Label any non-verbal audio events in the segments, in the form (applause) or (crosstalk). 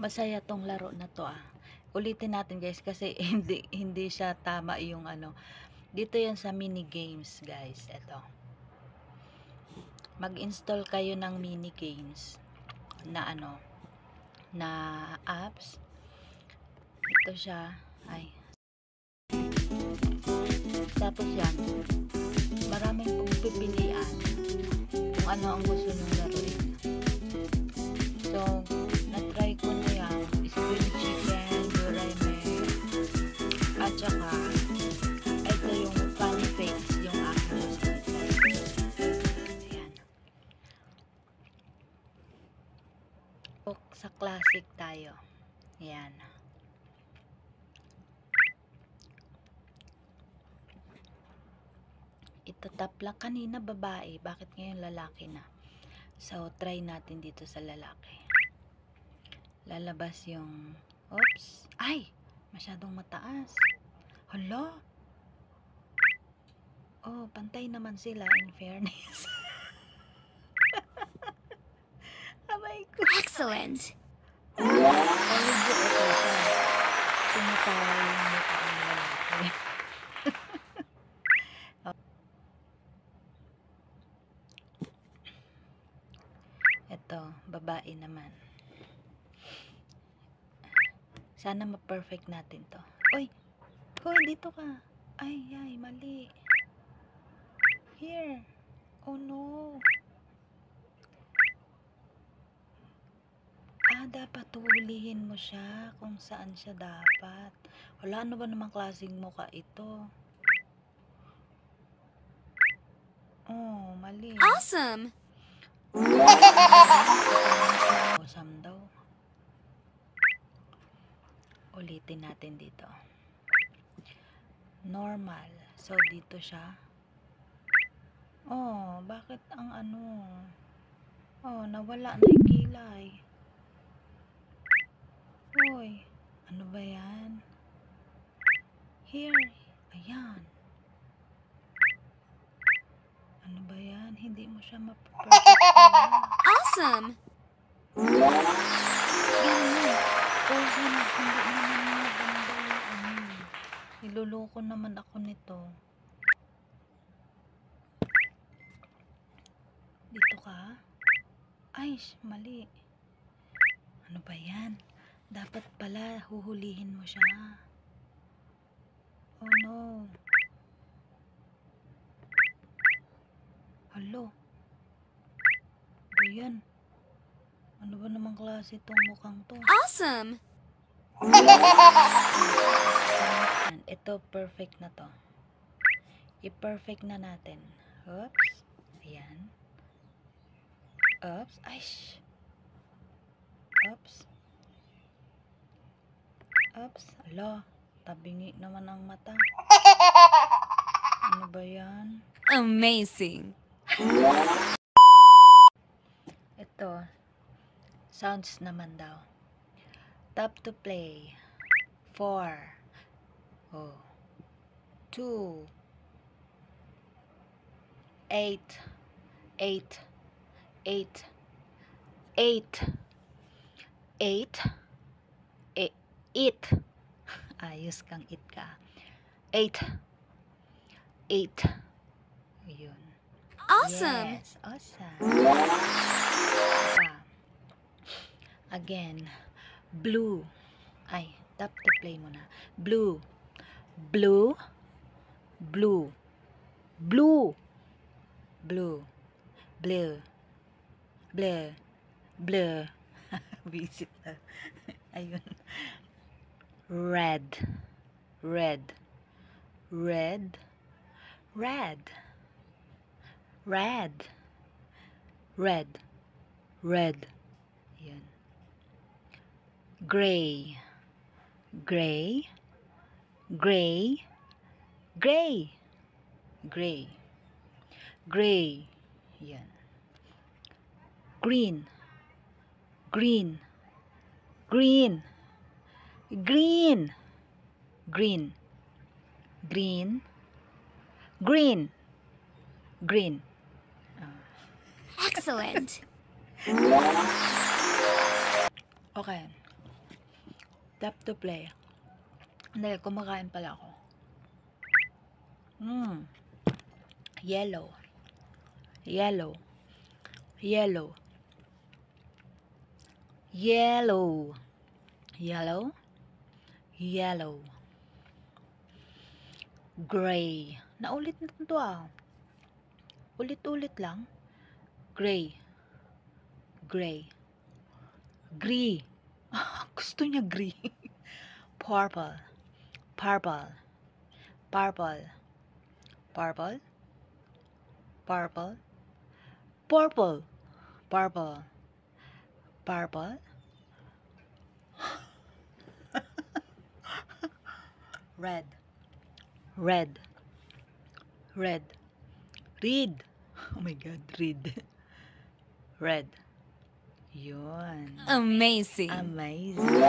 Masaya 'tong laro na 'to, ah. Ulitin natin guys kasi (laughs) hindi hindi siya tama yung ano. Dito 'yan sa mini games, guys, eto. Mag-install kayo ng mini games na ano, na apps. Ito siya, ay. Tapos 'yan, maraming pagpipilian kung ano ang gusto nyong laruin. So, na-try ko na 'yang Squid Chicken, Doraemon, at saka ito yung Funny Face, yung i-try. Ayan. Sa classic tayo. Ayan. Ito tap lang kanina babae, bakit ngayon lalaki na? So, try natin dito sa lalaki. Lalabas yung, oops, ay, masyadong mataas. Hala, oh, pantay naman sila in fairness. (laughs) Abay ko. Excellent. Ay, hindi ito siya. Tumatawa yung mukha ng lalaki. Ito, babae naman. Sana ma-perfect natin to. Uy! Hoy, dito ka. Ay, ay, mali. Here. Oh no. Ah, dapat hulihin mo siya kung saan siya dapat. Wala, ano ba namang klaseng mukha ito? Oh, mali. Awesome. Awesome daw. Ulitin natin dito. Normal. So, dito siya. Oh, bakit ang ano? Oh, nawala na yung kilay. Hoy, ano ba yan? Here. Ayan. Ano ba yan? Hindi mo siya mapaperfect. Awesome. Ganun. Kasi hindi naman maganda yung ano. Niloloko naman ako nito. Dito ka? Ay, mali. Ano ba yan? Dapat pala huhulihin mo siya. Oh no. Halo. Ba yan? Ano ba namang klase itong mukhang to? Awesome. Ito perfect na to. I-perfect na natin. Oops. Ayan. Oops. Ay, sh- Oops. Oops. Ala, tabingi naman ang mata. Ano ba yan? Amazing. Ito, sounds naman daw. Tap to play. 4 oh, 2 8 8 8 8 8 8 8 ayos kang it ka. 8 8 yun Awesome. Yes, awesome. Ah. Again, blue. Ay, tap to play muna. Blue. Blue. Blue. Blue. Blue. Blue. Blur. Blur. (laughs) Visit na. (laughs) Ayun. Red. Red. Red. Red. Red. Red. Red. Yan. Gray. Gray. Gray. Gray. Gray. Gray. Yan. Green. Green. Green. Green. Green. Green. Green. Green. Excellent. Okay. Tap to play. Dahil kumakain pala ako. Mmm. Yellow. Yellow. Yellow. Yellow. Yellow. Yellow. Gray. Naulit na to ah. Ulit-ulit lang. Gray. Gray. Gree. Ah, (laughs) gusto niya gree. (laughs) purple. Purple. Purple. Purple. Purple. Purple. Purple. Purple. (laughs) Red. Red. Red. Read. Oh my God, read. Red. Yun. Amazing. Amazing. (laughs)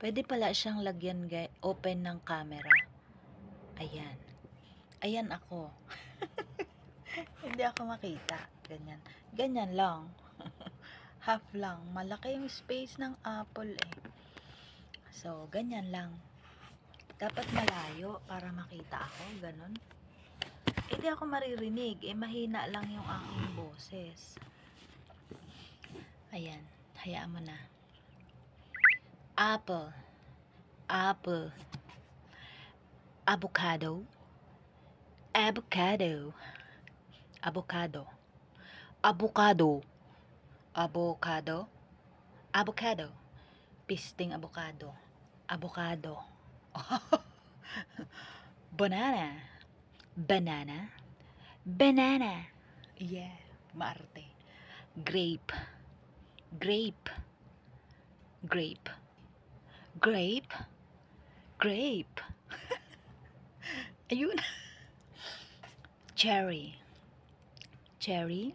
Pwede pala siyang lagyan open ng camera. Ayan. Ayan ako. (laughs) Hindi ako makita. Ganyan. Ganyan lang. (laughs) Half lang. Malaki yung space ng apple eh. So, ganyan lang. Dapat malayo para makita ako. Ganon. Hindi ako maririnig. Eh, mahina lang yung aking boses. Ayan. Hayaan mo na. Apple. Apple. Avocado. Avocado. Avocado. Avocado. Avocado. Avocado. Pisting avocado. Avocado. (laughs) Banana. Banana. Banana. Yeah. Maarte. Grape. Grape. Grape. Grape. Grape. (laughs) Ayun. Cherry. Cherry.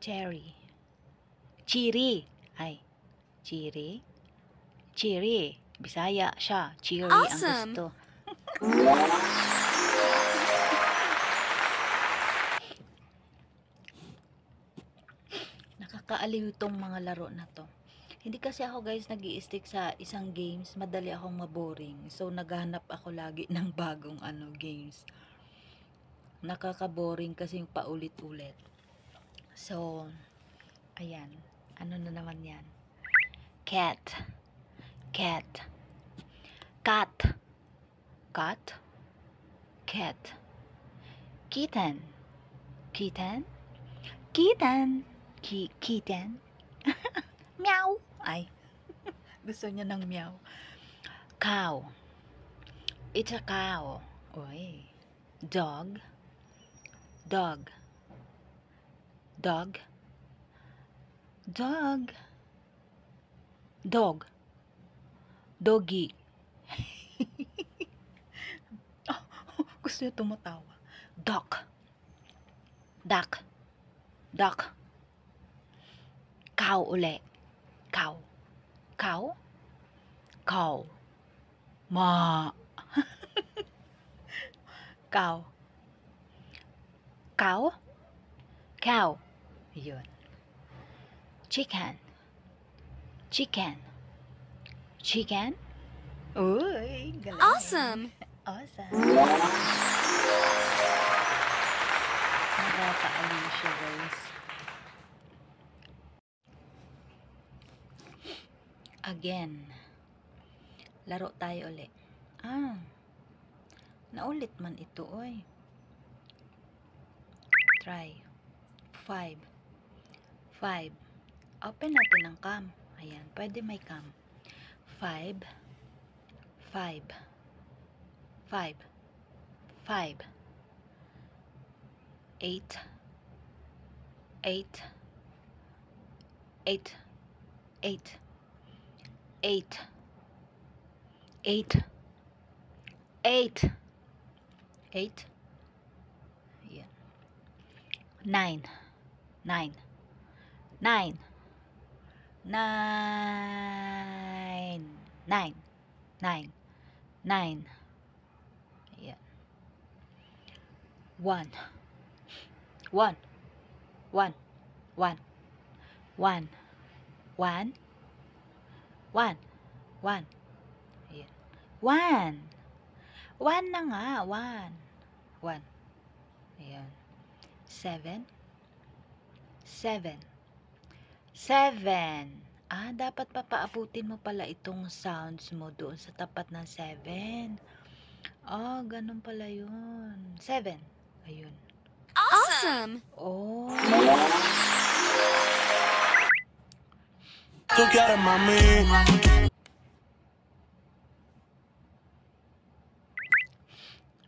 Cherry. Chiri. Ay. Chiri. Chiri. Bisaya siya. Chiri ang Awesome. gusto. (laughs) Nakakaaliw tong mga laro na to. Hindi kasi ako guys nag stick sa isang games, madali akong maboring. So naghahanap ako lagi (laughs) ng bagong ano games. Nakaka-boring kasi yung paulit-ulit. So ayan, ano na naman 'yan? Cat. Cat. Cat. Cat. Cat. Kitten. Kitten. Kitten. Ki kitten. (laughs) meow. Ay. (laughs) Gusto niya ng meow. Cow. It's a cow. Oy. Dog. Dog. Dog. Dog. Dog. Doggy. (laughs) oh, gusto niya tumatawa. Duck. Duck. Duck. Cow uli. Cow. Cow. Cow. Ma. Cow. Cow. Cow. Yun. Chicken. Chicken. Chicken. Uy, galing. Awesome. Awesome. Nakakaaliw siya, guys. Again. Laro tayo ulit. Ah. Naulit man ito, oy. Try. Five. Five. Open natin ang cam. Ayan, pwede may cam. Five. Five. Five. Five. Eight. Eight. Eight. Eight. Eight. Eight. Eight. Eight. Yeah. Nine. Nine. Nine. Nine. Nine. Nine. Nine. Yeah. One. One. One. One. One. One. One. One. Ayan. One. One na nga. One. One. Ayan. Seven. Seven. Seven. Ah, dapat papaabutin mo pala itong sounds mo doon sa tapat ng seven. Ah, ganun pala yun. Seven. Ayun. Awesome. Oh. Tú quieres mami.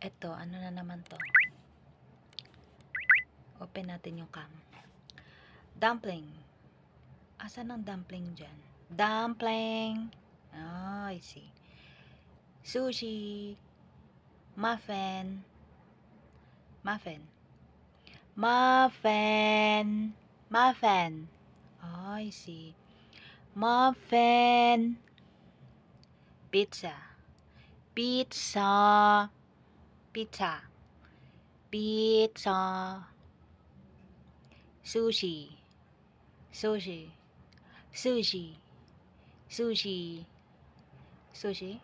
Eto, ano na naman to? Open natin yung cam. Dumpling. Asan ang dumpling dyan? Dumpling. Oh, I see. Sushi. Muffin. Muffin. Muffin. Muffin. Oh, I see. Muffin. Pizza. Pizza. Pizza. Pizza. Sushi. Sushi. Sushi. Sushi. Sushi.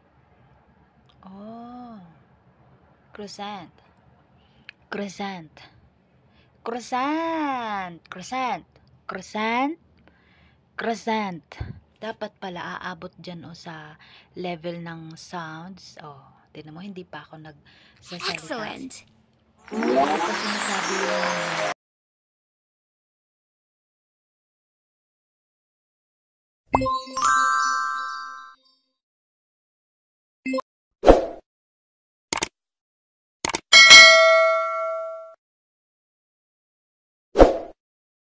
Oh. Croissant. Croissant. Croissant. Croissant. Croissant. Croissant. Dapat pala aabot dyan o sa level ng sounds. Oh, tinan mo, hindi pa ako nagsasalita. Excellent. Hindi ko sinasabi yung